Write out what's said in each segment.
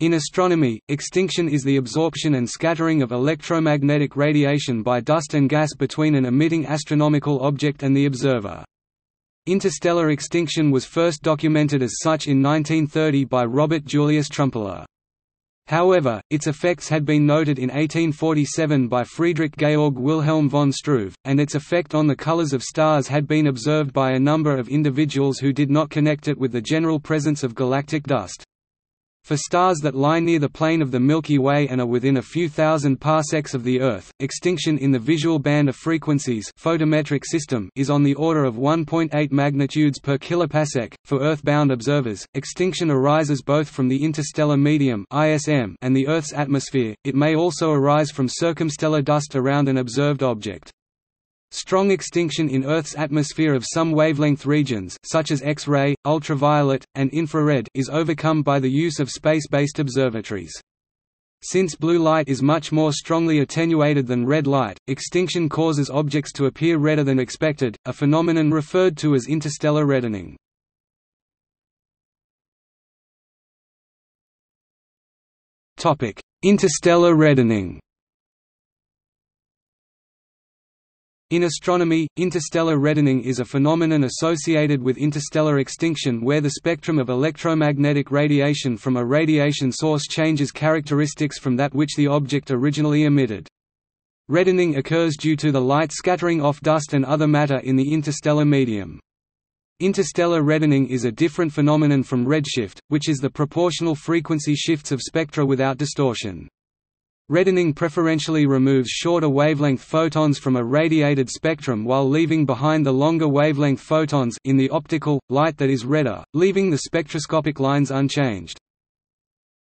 In astronomy, extinction is the absorption and scattering of electromagnetic radiation by dust and gas between an emitting astronomical object and the observer. Interstellar extinction was first documented as such in 1930 by Robert Julius Trumpler. However, its effects had been noted in 1847 by Friedrich Georg Wilhelm von Struve, and its effect on the colors of stars had been observed by a number of individuals who did not connect it with the general presence of galactic dust. For stars that lie near the plane of the Milky Way and are within a few thousand parsecs of the Earth, extinction in the visual band of frequencies photometric system is on the order of 1.8 magnitudes per kiloparsec. For Earth-bound observers, extinction arises both from the interstellar medium (ISM) and the Earth's atmosphere. It may also arise from circumstellar dust around an observed object. Strong extinction in Earth's atmosphere of some wavelength regions such as X-ray, ultraviolet, and infrared is overcome by the use of space-based observatories. Since blue light is much more strongly attenuated than red light, extinction causes objects to appear redder than expected, a phenomenon referred to as interstellar reddening. Interstellar reddening In astronomy, interstellar reddening is a phenomenon associated with interstellar extinction where the spectrum of electromagnetic radiation from a radiation source changes characteristics from that which the object originally emitted. Reddening occurs due to the light scattering off dust and other matter in the interstellar medium. Interstellar reddening is a different phenomenon from redshift, which is the proportional frequency shifts of spectra without distortion. Reddening preferentially removes shorter wavelength photons from a radiated spectrum while leaving behind the longer wavelength photons in the optical, light that is redder, leaving the spectroscopic lines unchanged.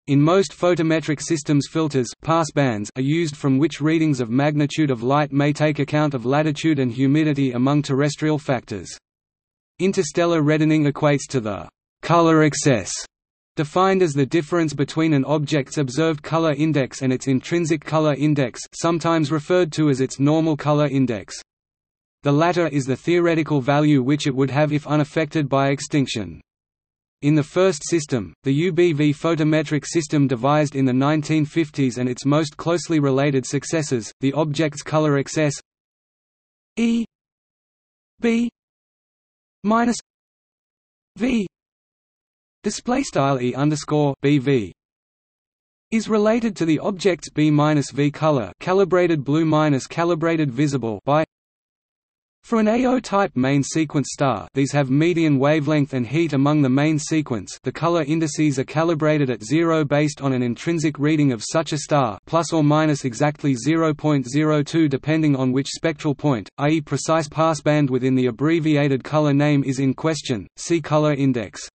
In most photometric systems filters pass bands are used from which readings of magnitude of light may take account of latitude and humidity among terrestrial factors. Interstellar reddening equates to the color excess Defined as the difference between an object's observed color index and its intrinsic color index sometimes referred to as its normal color index. The latter is the theoretical value which it would have if unaffected by extinction. In the first system, the UBV photometric system devised in the 1950s and its most closely related successors, the object's color excess E B minus V display style e underscore bv is related to the object's b minus v color calibrated blue minus calibrated visible by for an AO-type main sequence star these have median wavelength and heat among the main sequence the color indices are calibrated at zero based on an intrinsic reading of such a star plus or minus exactly 0.02 depending on which spectral point, i.e. precise passband within the abbreviated color name is in question, see color index.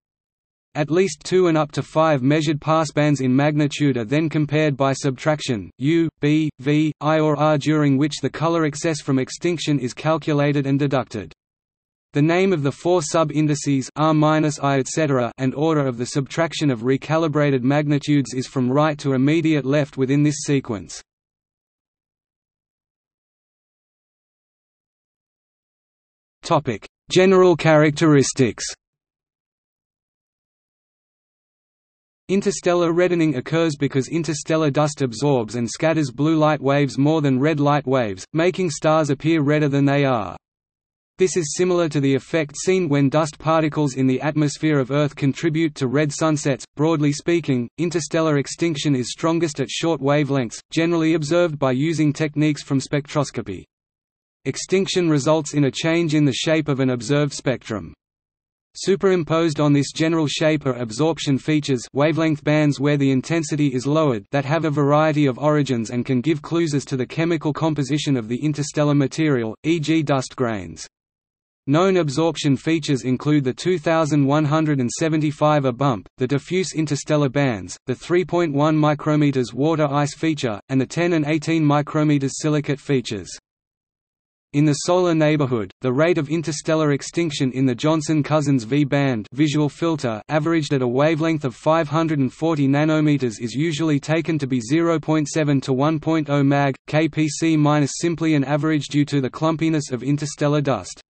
At least two and up to five measured passbands in magnitude are then compared by subtraction, U, B, V, I or R during which the color excess from extinction is calculated and deducted. The name of the four sub-indices R-I etc. and order of the subtraction of recalibrated magnitudes is from right to immediate left within this sequence. General characteristics Interstellar reddening occurs because interstellar dust absorbs and scatters blue light waves more than red light waves, making stars appear redder than they are. This is similar to the effect seen when dust particles in the atmosphere of Earth contribute to red sunsets. Broadly speaking, interstellar extinction is strongest at short wavelengths, generally observed by using techniques from spectroscopy. Extinction results in a change in the shape of an observed spectrum. Superimposed on this general shape are absorption features wavelength bands where the intensity is lowered that have a variety of origins and can give clues as to the chemical composition of the interstellar material, e.g. dust grains. Known absorption features include the 2175 A bump, the diffuse interstellar bands, the 3.1 micrometers water ice feature, and the 10 and 18 micrometers silicate features. In the solar neighborhood, the rate of interstellar extinction in the Johnson-Cousins V-band visual filter averaged at a wavelength of 540 nanometers is usually taken to be 0.7 to 1.0 mag, kpc- simply an average due to the clumpiness of interstellar dust.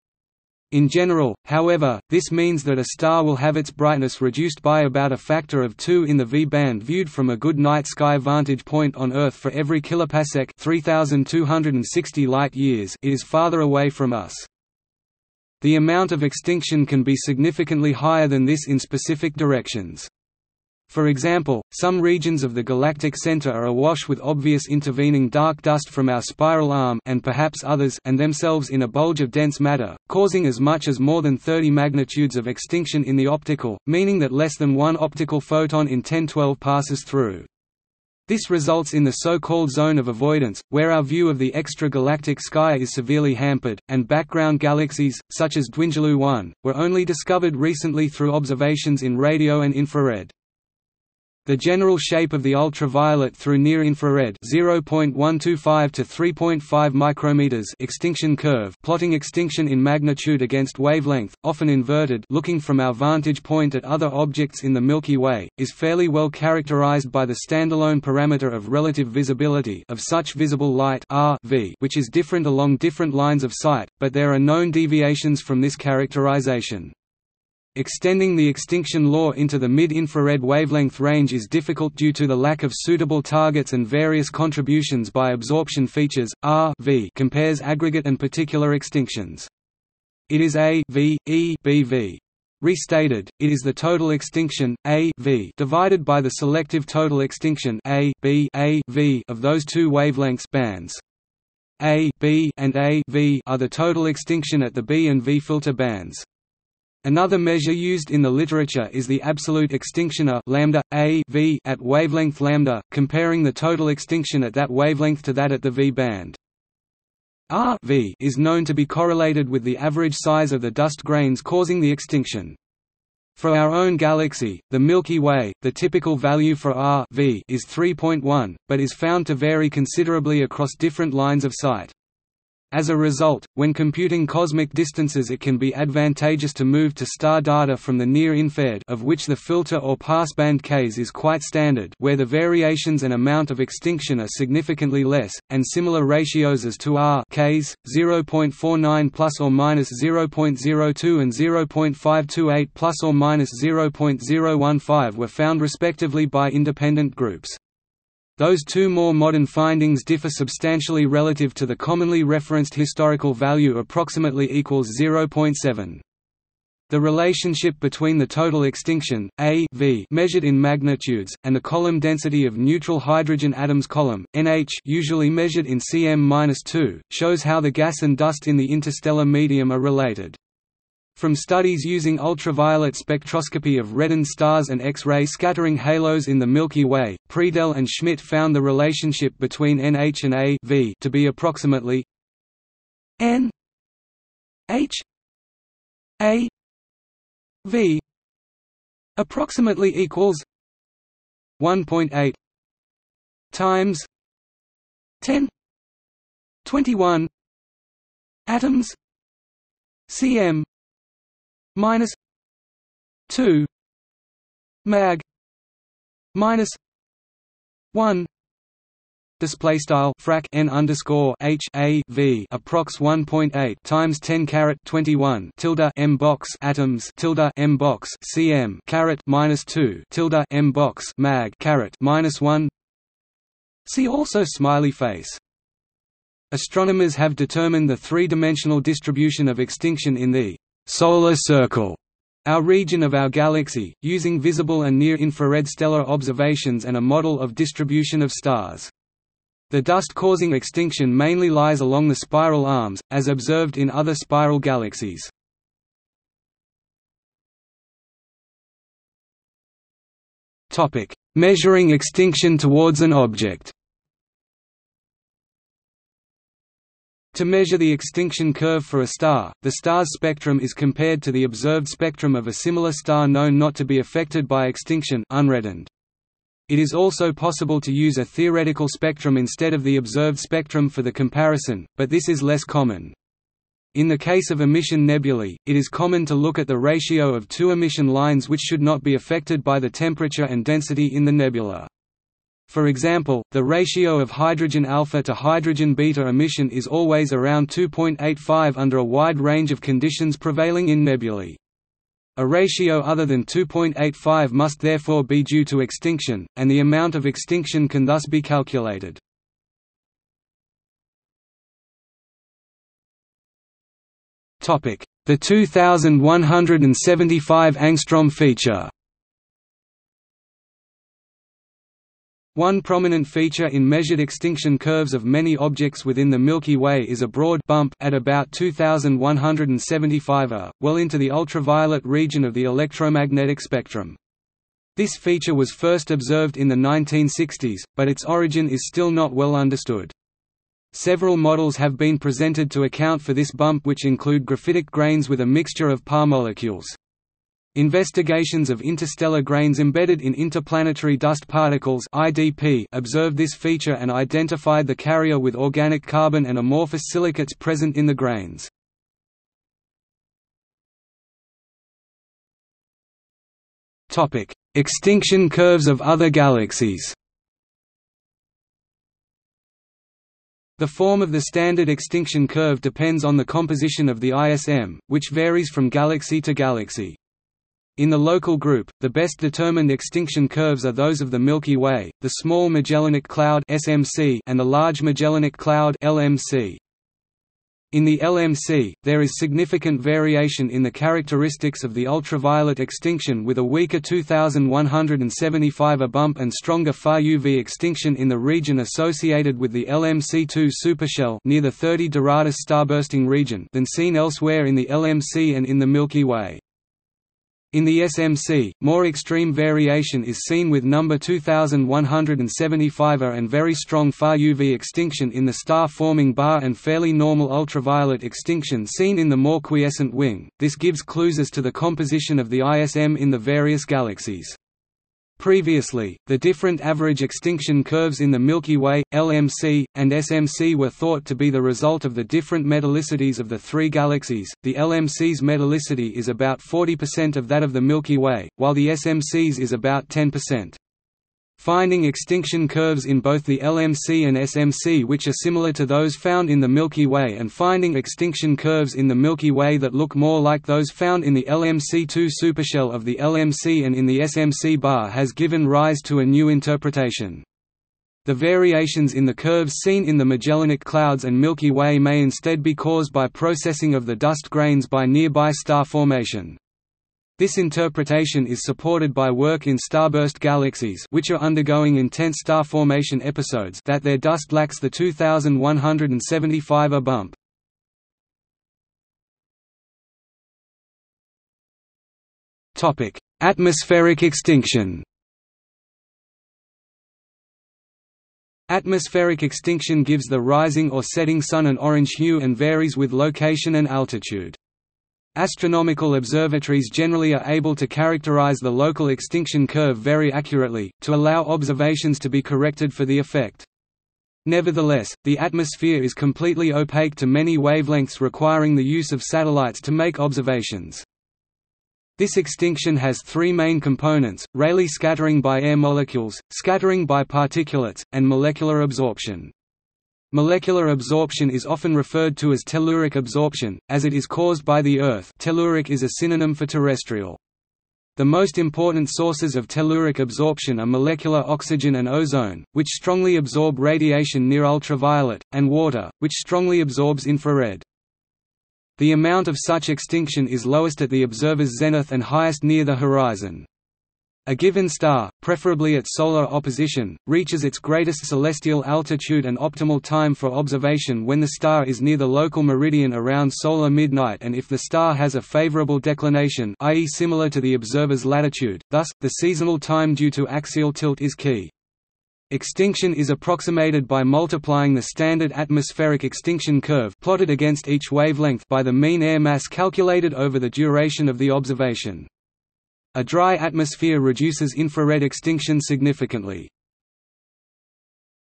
In general, however, this means that a star will have its brightness reduced by about a factor of 2 in the V-band viewed from a good night sky vantage point on Earth for every kiloparsec 3260 light-years it is farther away from us. The amount of extinction can be significantly higher than this in specific directions. For example, some regions of the galactic center are awash with obvious intervening dark dust from our spiral arm and perhaps others and themselves in a bulge of dense matter, causing as much as more than 30 magnitudes of extinction in the optical, meaning that less than one optical photon in 1012 passes through. This results in the so-called zone of avoidance, where our view of the extragalactic sky is severely hampered, and background galaxies, such as Dwingeloo 1, were only discovered recently through observations in radio and infrared. The general shape of the ultraviolet through near-infrared (0.125 to 3.5 micrometers) extinction curve, plotting extinction in magnitude against wavelength, often inverted, looking from our vantage point at other objects in the Milky Way, is fairly well characterized by the standalone parameter of relative visibility of such visible light (RV), which is different along different lines of sight, but there are known deviations from this characterization. Extending the extinction law into the mid-infrared wavelength range is difficult due to the lack of suitable targets and various contributions by absorption features. R v compares aggregate and particular extinctions. It is A v, E b v. Restated, it is the total extinction A v divided by the selective total extinction A b A v of those two wavelengths bands. A b and A v are the total extinction at the B and V filter bands. Another measure used in the literature is the absolute extinction of lambda a v at wavelength lambda, comparing the total extinction at that wavelength to that at the V band. R v is known to be correlated with the average size of the dust grains causing the extinction. For our own galaxy, the Milky Way, the typical value for R v is 3.1, but is found to vary considerably across different lines of sight. As a result, when computing cosmic distances it can be advantageous to move to star data from the near-infrared of which the filter or passband case is quite standard where the variations and amount of extinction are significantly less, and similar ratios as to R Ks, 0.49 plus or minus 0.02 and 0.528 plus or minus 0.015 were found respectively by independent groups. Those two more modern findings differ substantially relative to the commonly referenced historical value approximately equals 0.7. The relationship between the total extinction, A v measured in magnitudes, and the column density of neutral hydrogen atoms column, NH usually measured in cm-2, shows how the gas and dust in the interstellar medium are related. From studies using ultraviolet spectroscopy of reddened stars and X-ray scattering halos in the Milky Way, Predehl and Schmitt found the relationship between NH and A v to be approximately N H A V approximately equals 1.8 times 10 21 atoms cm minus 2 mag minus 1 display style frac n underscore h a v approx 1.8 times 10 caret 21 tilde m box atoms tilde m box cm caret minus 2 tilde m box mag caret minus 1 see also smiley face. Astronomers have determined the three-dimensional distribution of extinction in the solar circle our region of our galaxy, using visible and near-infrared stellar observations and a model of distribution of stars. The dust causing extinction mainly lies along the spiral arms, as observed in other spiral galaxies. Measuring extinction towards an object To measure the extinction curve for a star, the star's spectrum is compared to the observed spectrum of a similar star known not to be affected by extinction unreddened. It is also possible to use a theoretical spectrum instead of the observed spectrum for the comparison, but this is less common. In the case of emission nebulae, it is common to look at the ratio of two emission lines which should not be affected by the temperature and density in the nebula. For example, the ratio of hydrogen alpha to hydrogen beta emission is always around 2.85 under a wide range of conditions prevailing in nebulae. A ratio other than 2.85 must therefore be due to extinction, and the amount of extinction can thus be calculated. The 2175 angstrom feature One prominent feature in measured extinction curves of many objects within the Milky Way is a broad bump at about 2175 A, well into the ultraviolet region of the electromagnetic spectrum. This feature was first observed in the 1960s, but its origin is still not well understood. Several models have been presented to account for this bump which include graphitic grains with a mixture of PAR molecules. Investigations of interstellar grains embedded in interplanetary dust particles (IDP) observed this feature and identified the carrier with organic carbon and amorphous silicates present in the grains. Topic: Extinction curves of other galaxies. The form of the standard extinction curve depends on the composition of the ISM, which varies from galaxy to galaxy. In the local group, the best determined extinction curves are those of the Milky Way, the Small Magellanic Cloud (SMC) and the Large Magellanic Cloud (LMC). In the LMC, there is significant variation in the characteristics of the ultraviolet extinction with a weaker 2175 A bump and stronger far UV extinction in the region associated with the LMC2 supershell near the 30 Doradus starbursting region than seen elsewhere in the LMC and in the Milky Way. In the SMC, more extreme variation is seen with number 2175 A and very strong far UV extinction in the star-forming bar and fairly normal ultraviolet extinction seen in the more quiescent wing. This gives clues as to the composition of the ISM in the various galaxies. Previously, the different average extinction curves in the Milky Way, LMC, and SMC were thought to be the result of the different metallicities of the three galaxies. The LMC's metallicity is about 40% of that of the Milky Way, while the SMC's is about 10%. Finding extinction curves in both the LMC and SMC which are similar to those found in the Milky Way and finding extinction curves in the Milky Way that look more like those found in the LMC2 supershell of the LMC and in the SMC bar has given rise to a new interpretation. The variations in the curves seen in the Magellanic Clouds and Milky Way may instead be caused by processing of the dust grains by nearby star formation. This interpretation is supported by work in starburst galaxies which are undergoing intense star formation episodes that their dust lacks the 2175 A bump. Atmospheric extinction Atmospheric extinction gives the rising or setting sun an orange hue and varies with location and altitude. Astronomical observatories generally are able to characterize the local extinction curve very accurately, to allow observations to be corrected for the effect. Nevertheless, the atmosphere is completely opaque to many wavelengths requiring the use of satellites to make observations. This extinction has three main components, Rayleigh scattering by air molecules, scattering by particulates, and molecular absorption. Molecular absorption is often referred to as telluric absorption, as it is caused by the Earth telluric is a synonym for terrestrial. The most important sources of telluric absorption are molecular oxygen and ozone, which strongly absorb radiation near ultraviolet, and water, which strongly absorbs infrared. The amount of such extinction is lowest at the observer's zenith and highest near the horizon. A given star, preferably at solar opposition, reaches its greatest celestial altitude and optimal time for observation when the star is near the local meridian around solar midnight and if the star has a favorable declination i.e. similar to the observer's latitude, thus, the seasonal time due to axial tilt is key. Extinction is approximated by multiplying the standard atmospheric extinction curve plotted against each wavelength by the mean air mass calculated over the duration of the observation. A dry atmosphere reduces infrared extinction significantly.